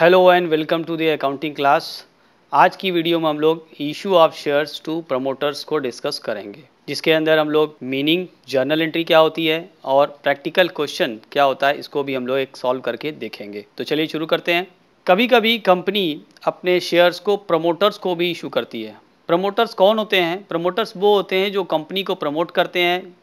Hello and welcome to the accounting class. आज की video में हम लोग issue of shares to promoters को डिस्कस करेंगे, जिसके अंदर हम लोग मीनिंग, जर्नल एंट्री क्या होती है और प्रैक्टिकल क्वेश्चन क्या होता है, इसको भी हम लोग एक सॉल्व करके देखेंगे। तो चलिए शुरू करते हैं। कभी कभी कंपनी अपने शेयर्स को, प्रमोटर्स को भी इशू करती है। प्रमोटर्स कौन होते हैं? प्रमोटर्स वो होते हैं जो कंपनी को प्रमोट करते हैं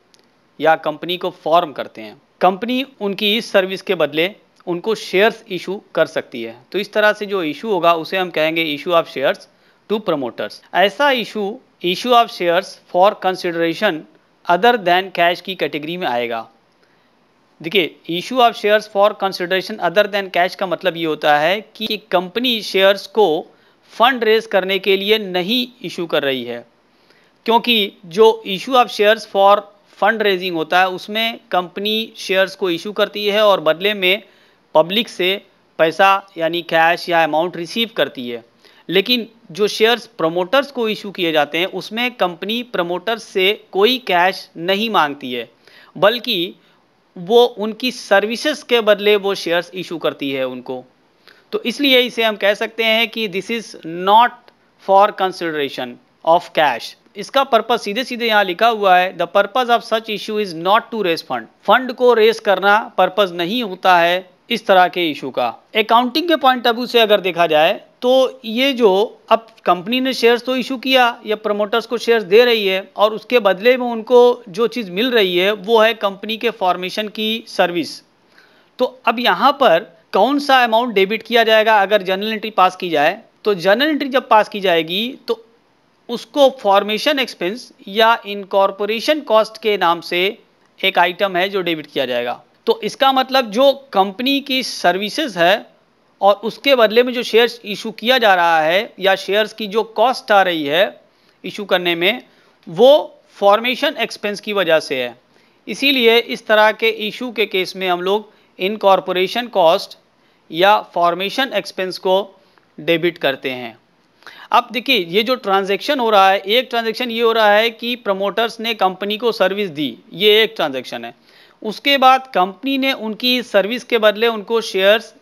या कंपनी को फॉर्म करते हैं। कंपनी उनकी इस सर्विस के बदले उनको शेयर्स इशू कर सकती है। तो इस तरह से जो इशू होगा, उसे हम कहेंगे issue of shares to promoters ऐसा issue issue of shares for consideration other than cash की कैटेगरी में आएगा। देखिए issue of shares for consideration other than cash का मतलब ये होता है कि कंपनी शेयर्स को फंड रेज करने के लिए नहीं इशू कर रही है। क्योंकि जो issue of shares for fund raising होता है, उसमें कंपनी शेयर्स को इशू करती है और बदले में पब्लिक से पैसा, यानी कैश या अमाउंट रिसीव करती है। लेकिन जो शेयर्स प्रमोटर्स को इशू किए जाते हैं, उसमें कंपनी प्रमोटर्स से कोई कैश नहीं मांगती है। बल्कि वो उनकी सर्विसेज़ के बदले वो शेयर्स इशू करती है उनको। तो इसलिए इसे हम कह सकते हैं कि this is not for consideration of cash इसका पर्पज सीधे सीधे यहाँ लिखा हुआ है the purpose of such issue is not to raise fund fund को रेस करना पर्पज नहीं होता है। इस तरह के इशू का। अकाउंटिंग के पॉइंट ऑफ़ व्यू से अगर देखा जाए तो ये जो अब कंपनी ने शेयर्स तो इशू किया, या प्रमोटर्स को शेयर्स दे रही है, और उसके बदले में उनको जो चीज़ मिल रही है, वो है कंपनी के फॉर्मेशन की सर्विस तो अब यहाँ पर कौन सा अमाउंट डेबिट किया जाएगा अगर जर्नल एंट्री पास की जाए? तो जर्नल एंट्री जब पास की जाएगी तो उसको फॉर्मेशन एक्सपेंस या इनकॉर्पोरेशन कॉस्ट के नाम से एक आइटम है जो डेबिट किया जाएगा। तो इसका मतलब जो कंपनी की सर्विसेज़ है और उसके बदले में जो शेयर्स इशू किया जा रहा है या शेयर्स की जो कॉस्ट आ रही है इशू करने में, वो फॉर्मेशन एक्सपेंस की वजह से है। इसीलिए इस तरह के इशू के केस में हम लोग इनकॉर्पोरेशन कॉस्ट या फॉर्मेशन एक्सपेंस को डेबिट करते हैं। अब देखिए, ये जो ट्रांजैक्शन हो रहा है, एक ट्रांजैक्शन ये हो रहा है कि प्रमोटर्स ने कंपनी को सर्विस दी, ये एक ट्रांजैक्शन है। उसके बाद कंपनी ने उनकी सर्विस के बदले उनको शेयर्स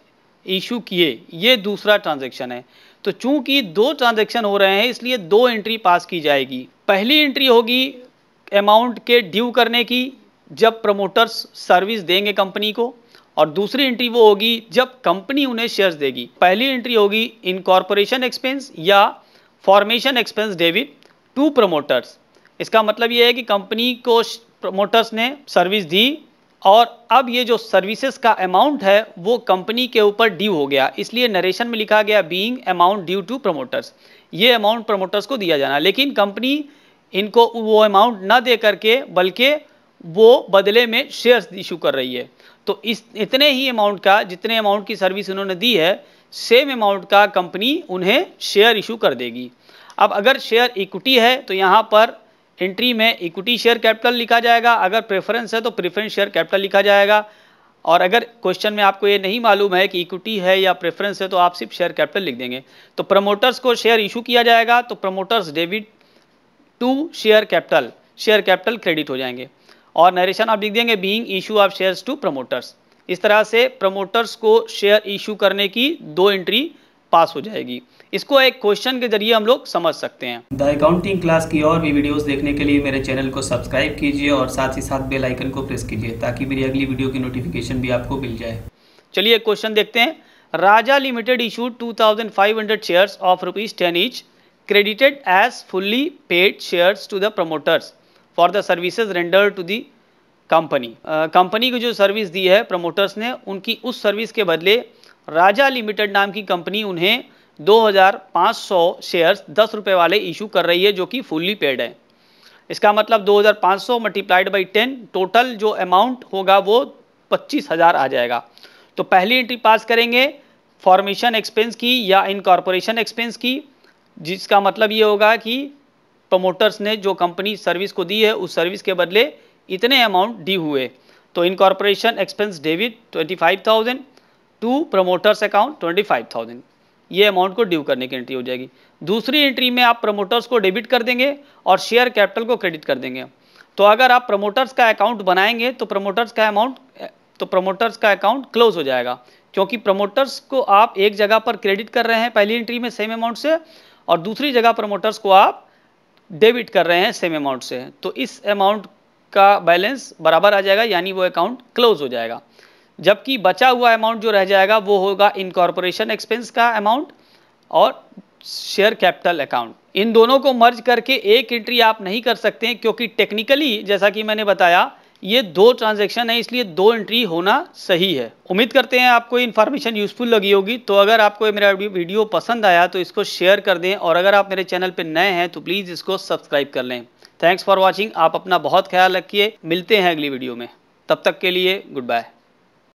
इशू किए। ये दूसरा ट्रांजैक्शन है। तो चूँकि दो ट्रांजैक्शन हो रहे हैं, इसलिए दो एंट्री पास की जाएगी। पहली एंट्री होगी अमाउंट के ड्यू करने की, जब प्रमोटर्स सर्विस देंगे कंपनी को, और दूसरी एंट्री वो होगी जब कंपनी उन्हें शेयर्स देगी। पहली एंट्री होगी इनकॉर्पोरेशन एक्सपेंस या formation expense debit to promoters. इसका मतलब ये है कि कंपनी को प्रमोटर्स ने सर्विस दी और अब ये जो सर्विसेज़ का अमाउंट है, वो कंपनी के ऊपर ड्यू हो गया। इसलिए नरेशन में लिखा गया being amount due to promoters ये अमाउंट प्रमोटर्स को दिया जाना। लेकिन कंपनी इनको वो अमाउंट ना दे करके, बल्कि वो बदले में शेयर्स इशू कर रही है। तो इस, इतने ही अमाउंट का, जितने अमाउंट की सर्विस उन्होंने दी है सेम अमाउंट का कंपनी उन्हें शेयर इशू कर देगी। अब अगर शेयर इक्विटी है तो यहाँ पर एंट्री में इक्विटी शेयर कैपिटल लिखा जाएगा। अगर प्रेफरेंस है तो प्रेफरेंस शेयर कैपिटल लिखा जाएगा। और अगर क्वेश्चन में आपको ये नहीं मालूम है कि इक्विटी है या प्रेफरेंस है तो आप सिर्फ़ शेयर कैपिटल लिख देंगे। तो प्रमोटर्स को शेयर इशू किया जाएगा तो promoters debit to share capital share capital credit हो जाएँगे। और नरेशन आप लिख देंगे, being issue of shares to promoters. इस तरह से प्रमोटर्स को शेयर इशू करने की दो एंट्री पास हो जाएगी। इसको एक क्वेश्चन के ज़रिए हम लोग समझ सकते हैं। द अकाउंटिंग क्लास की और भी वीडियोस देखने के लिए मेरे चैनल को सब्सक्राइब कीजिए और साथ ही साथ बेल आइकन को प्रेस कीजिए ताकि मेरी अगली वीडियो की नोटिफिकेशन भी आपको मिल जाए। चलिए क्वेश्चन देखते हैं। Raja limited issue 2500 shares of rupees ten each credited as fully paid shares to the promoters for the services render to the company company को जो सर्विस दी है प्रमोटर्स ने उनकी उस सर्विस के बदले राजा लिमिटेड नाम की कंपनी उन्हें 2500 शेयर्स दस रुपये वाले इशू कर रही है, जो कि फुल्ली पेड है। इसका मतलब 2500 मल्टीप्लाइड बाई टेन, टोटल जो अमाउंट होगा वो पच्चीस हज़ार आ जाएगा। तो पहली एंट्री पास करेंगे फॉर्मेशन एक्सपेंस की या इनकॉर्पोरेशन एक्सपेंस की, जिसका मतलब ये होगा कि प्रमोटर्स ने जो कंपनी सर्विस को दी है, उस सर्विस के बदले इतने अमाउंट डी हुए। तो incorporation expense debit twenty five thousand to promoters account twenty five thousand. ये अमाउंट को ड्यू करने की एंट्री हो जाएगी। दूसरी एंट्री में आप प्रमोटर्स को डेबिट कर देंगे और शेयर कैपिटल को क्रेडिट कर देंगे। तो अगर आप प्रमोटर्स का अकाउंट बनाएँगे तो प्रमोटर्स का अमाउंट तो प्रमोटर्स का अकाउंट क्लोज हो जाएगा। क्योंकि प्रमोटर्स को आप एक जगह पर क्रेडिट कर रहे हैं पहली एंट्री में सेम अमाउंट से, और दूसरी जगह प्रमोटर्स को आप डेबिट कर रहे हैं सेम अमाउंट से। तो इस अमाउंट का बैलेंस बराबर आ जाएगा, यानी वो अकाउंट क्लोज हो जाएगा। जबकि बचा हुआ अमाउंट जो रह जाएगा वो होगा इनकॉर्पोरेशन एक्सपेंस का अमाउंट और शेयर कैपिटल अकाउंट इन दोनों को मर्ज करके एक एंट्री आप नहीं कर सकते हैं, क्योंकि टेक्निकली जैसा कि मैंने बताया, ये दो ट्रांजैक्शन है, इसलिए दो एंट्री होना सही है। उम्मीद करते हैं आपको इन्फॉर्मेशन यूजफुल लगी होगी। तो अगर आपको मेरा वीडियो पसंद आया तो इसको शेयर कर दें, और अगर आप मेरे चैनल पर नए हैं तो प्लीज़ इसको सब्सक्राइब कर लें। थैंक्स फॉर वॉचिंग आप अपना बहुत ख्याल रखिए। मिलते हैं अगली वीडियो में। तब तक के लिए गुड बाय